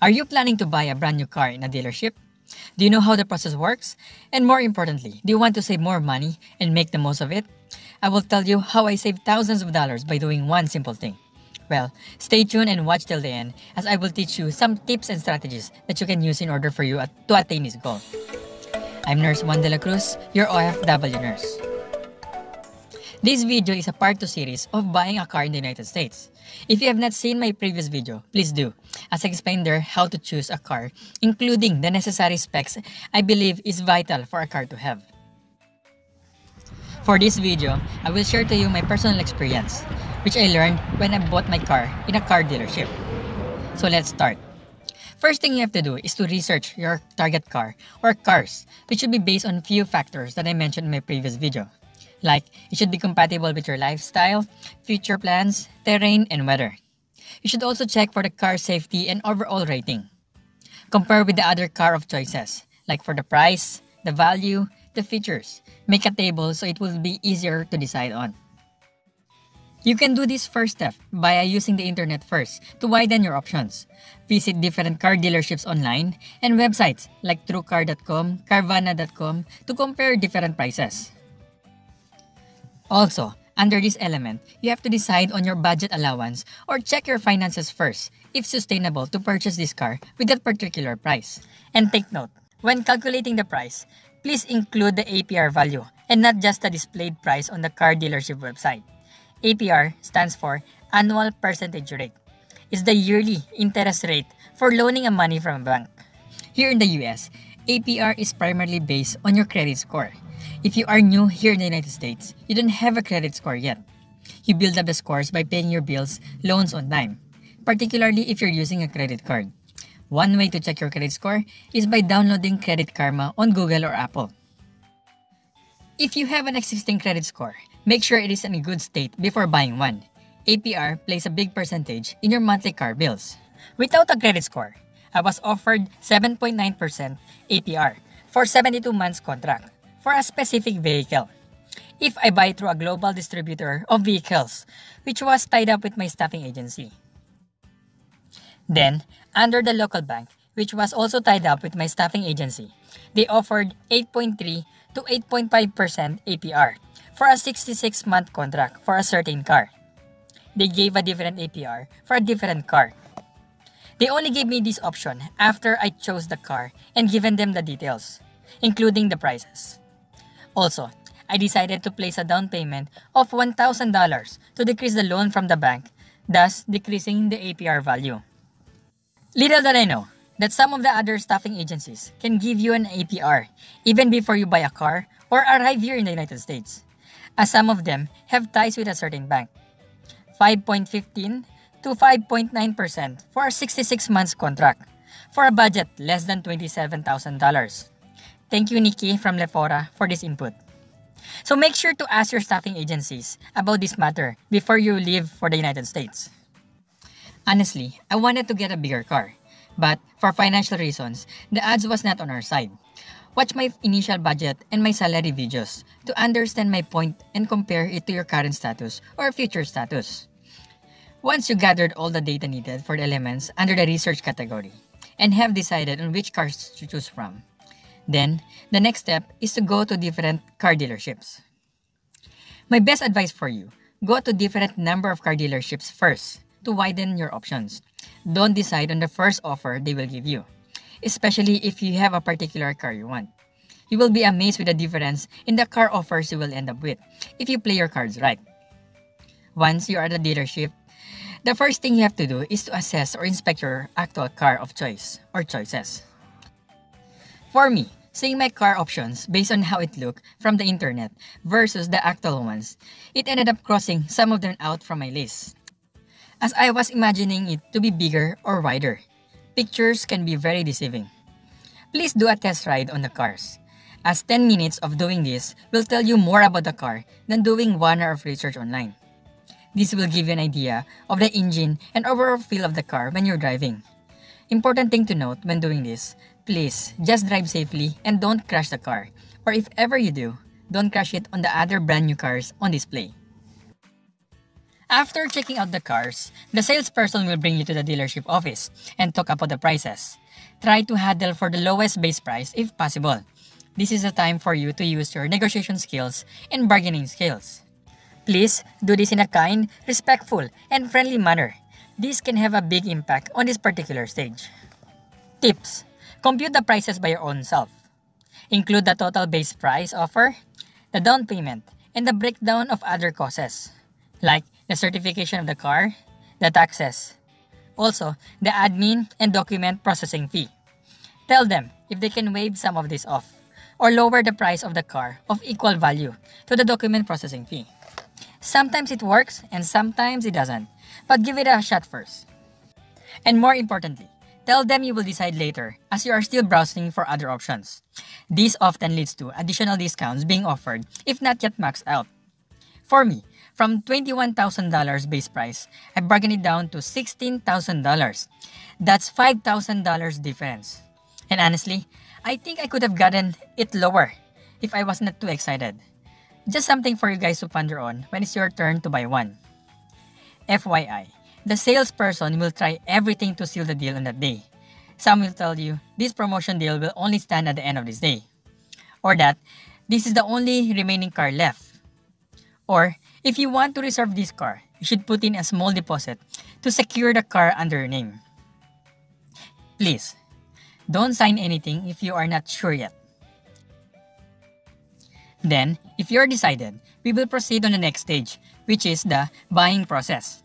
Are you planning to buy a brand new car in a dealership? Do you know how the process works? And more importantly, do you want to save more money and make the most of it? I will tell you how I save thousands of dollars by doing one simple thing. Well, stay tuned and watch till the end as I will teach you some tips and strategies that you can use in order for you to attain this goal. I'm Nurse Juan de la Cruz, your OFW nurse. This video is a part 2 series of buying a car in the United States. If you have not seen my previous video, please do, as I explained there how to choose a car, including the necessary specs I believe is vital for a car to have. For this video, I will share to you my personal experience, which I learned when I bought my car in a car dealership. So let's start. First thing you have to do is to research your target car or cars, which should be based on few factors that I mentioned in my previous video. Like, it should be compatible with your lifestyle, future plans, terrain, and weather. You should also check for the car safety and overall rating. Compare with the other car of choices, like for the price, the value, the features. Make a table so it will be easier to decide on. You can do this first step by using the internet first to widen your options. Visit different car dealerships online and websites like TrueCar.com, Carvana.com to compare different prices. Also, under this element, you have to decide on your budget allowance or check your finances first if sustainable to purchase this car with that particular price. And take note, when calculating the price, please include the APR value and not just the displayed price on the car dealership website. APR stands for Annual Percentage Rate. It's the yearly interest rate for loaning a money from a bank. Here in the US, APR is primarily based on your credit score. If you are new here in the United States, you don't have a credit score yet. You build up the scores by paying your bills, loans on time, particularly if you're using a credit card. One way to check your credit score is by downloading Credit Karma on Google or Apple. If you have an existing credit score, make sure it is in a good state before buying one. APR plays a big percentage in your monthly car bills. Without a credit score, I was offered 7.9% APR for 72 months contract for a specific vehicle. If I buy through a global distributor of vehicles, which was tied up with my staffing agency. Then, under the local bank, which was also tied up with my staffing agency, they offered 8.3 to 8.5% APR for a 66-month contract for a certain car. They gave a different APR for a different car. They only gave me this option after I chose the car and given them the details, including the prices. Also, I decided to place a down payment of $1,000 to decrease the loan from the bank, thus decreasing the APR value. Little did I know that some of the other staffing agencies can give you an APR even before you buy a car or arrive here in the United States, as some of them have ties with a certain bank. 5.15 to 5.9% for a 66 months contract for a budget less than $27,000. Thank you, Nikki from Lefora, for this input. So make sure to ask your staffing agencies about this matter before you leave for the United States. Honestly, I wanted to get a bigger car, but for financial reasons, the ads was not on our side. Watch my initial budget and my salary videos to understand my point and compare it to your current status or future status. Once you gathered all the data needed for the elements under the research category and have decided on which cars to choose from, then, the next step is to go to different car dealerships. My best advice for you, go to different number of car dealerships first to widen your options. Don't decide on the first offer they will give you, especially if you have a particular car you want. You will be amazed with the difference in the car offers you will end up with if you play your cards right. Once you are at the dealership, the first thing you have to do is to assess or inspect your actual car of choice or choices. For me, seeing my car options based on how it looked from the internet versus the actual ones, it ended up crossing some of them out from my list. As I was imagining it to be bigger or wider, pictures can be very deceiving. Please do a test ride on the cars, as 10 minutes of doing this will tell you more about the car than doing one hour of research online. This will give you an idea of the engine and overall feel of the car when you're driving. Important thing to note when doing this, please just drive safely and don't crash the car. Or if ever you do, don't crash it on the other brand new cars on display. After checking out the cars, the salesperson will bring you to the dealership office and talk about the prices. Try to handle for the lowest base price if possible. This is a time for you to use your negotiation skills and bargaining skills. Please do this in a kind, respectful, and friendly manner. This can have a big impact on this particular stage. Tips Compute the prices by your own self. Include the total base price offer, the down payment, and the breakdown of other costs, like the certification of the car, the taxes, also the admin and document processing fee. Tell them if they can waive some of this off or lower the price of the car of equal value to the document processing fee. Sometimes it works and sometimes it doesn't, but give it a shot first. And more importantly, tell them you will decide later as you are still browsing for other options. This often leads to additional discounts being offered if not yet maxed out. For me, from $21,000 base price, I bargained it down to $16,000. That's $5,000 difference. And honestly, I think I could have gotten it lower if I was not too excited. Just something for you guys to ponder on when it's your turn to buy one. FYI, the salesperson will try everything to seal the deal on that day. Some will tell you this promotion deal will only stand at the end of this day. Or that this is the only remaining car left. Or if you want to reserve this car, you should put in a small deposit to secure the car under your name. Please, don't sign anything if you are not sure yet. Then, if you're decided, we will proceed on the next stage, which is the buying process.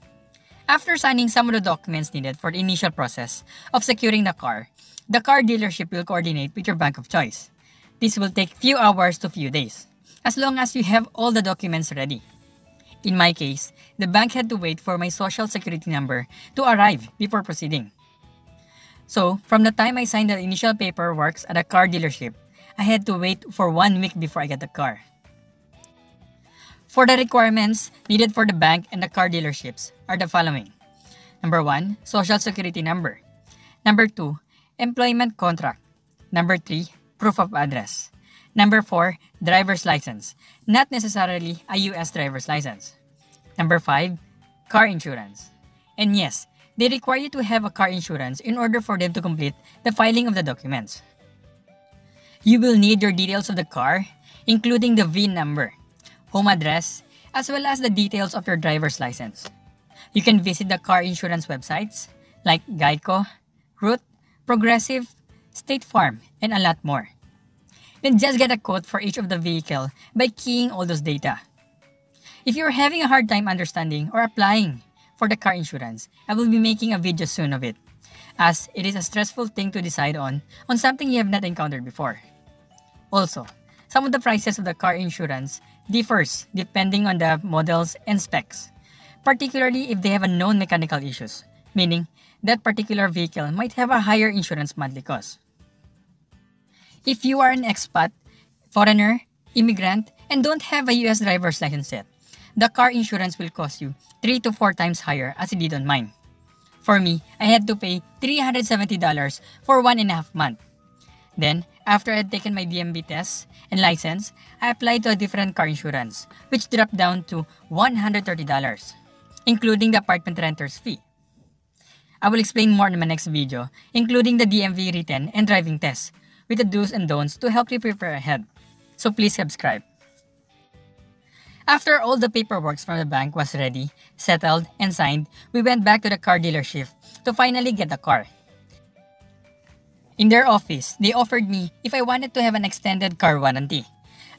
After signing some of the documents needed for the initial process of securing the car, the car dealership will coordinate with your bank of choice. This will take few hours to few days, as long as you have all the documents ready. In my case, the bank had to wait for my social security number to arrive before proceeding. So, from the time I signed the initial paperwork at a car dealership, I had to wait for one week before I got the car. For the requirements needed for the bank and the car dealerships are the following. Number 1, social security number. Number 2, employment contract. Number 3, proof of address. Number 4, driver's license, not necessarily a US driver's license. Number 5, car insurance. And yes, they require you to have a car insurance in order for them to complete the filing of the documents. You will need your details of the car, including the VIN number, home address, as well as the details of your driver's license. You can visit the car insurance websites like Geico, Root, Progressive, State Farm, and a lot more. Then just get a quote for each of the vehicle by keying all those data. If you're having a hard time understanding or applying for the car insurance, I will be making a video soon of it, as it is a stressful thing to decide on on something you have not encountered before. Also, some of the prices of the car insurance differs depending on the models and specs, particularly if they have a known mechanical issues, meaning that particular vehicle might have a higher insurance monthly cost. If you are an expat, foreigner, immigrant, and don't have a US driver's license yet, the car insurance will cost you 3 to 4 times higher as it did on mine. For me, I had to pay $370 for one and a half month. Then, after I had taken my DMV test and license, I applied to a different car insurance, which dropped down to $130, including the apartment renter's fee. I will explain more in my next video, including the DMV written and driving test, with the do's and don'ts to help you prepare ahead. So please subscribe. After all the paperwork from the bank was ready, settled, and signed, we went back to the car dealership to finally get the car. In their office, they offered me if I wanted to have an extended car warranty,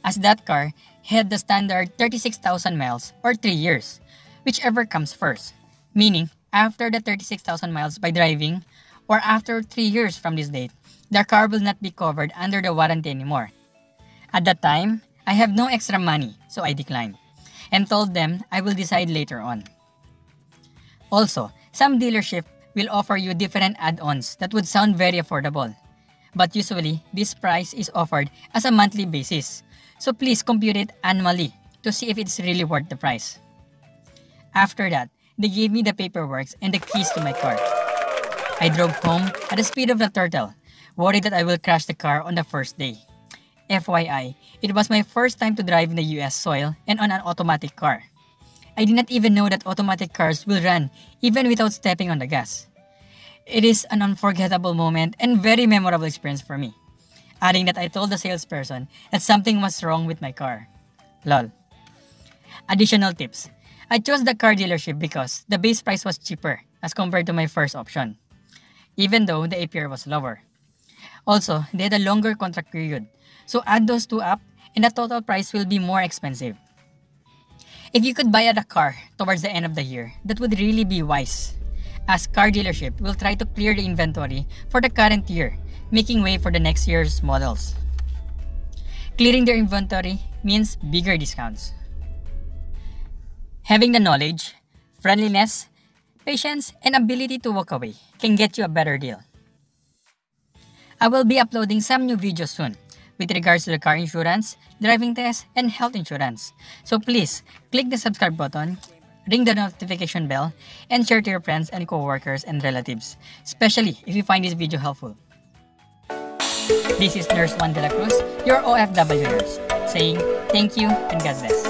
as that car had the standard 36,000 miles or 3 years, whichever comes first, meaning after the 36,000 miles by driving or after 3 years from this date, the car will not be covered under the warranty anymore. At that time, I have no extra money, so I declined, and told them I will decide later on. Also, some dealership will offer you different add-ons that would sound very affordable. But usually, this price is offered as a monthly basis, so please compute it annually to see if it's really worth the price. After that, they gave me the paperwork and the keys to my car. I drove home at the speed of the turtle worried that I will crash the car on the first day. FYI, it was my first time to drive in the US soil and on an automatic car. I did not even know that automatic cars will run even without stepping on the gas. It is an unforgettable moment and very memorable experience for me. Adding that I told the salesperson that something was wrong with my car. Lol. Additional tips. I chose the car dealership because the base price was cheaper as compared to my first option, even though the APR was lower. Also, they had a longer contract period, so add those two up and the total price will be more expensive. If you could buy a car towards the end of the year, that would really be wise, as car dealership will try to clear the inventory for the current year, making way for the next year's models. Clearing their inventory means bigger discounts. Having the knowledge, friendliness, patience, and ability to walk away can get you a better deal. I will be uploading some new videos soon with regards to the car insurance, driving test, and health insurance. So please, click the subscribe button, ring the notification bell, and share to your friends and coworkers and relatives, especially if you find this video helpful. This is Nurse Juan de la Cruz, your OFW nurse, saying thank you and God bless.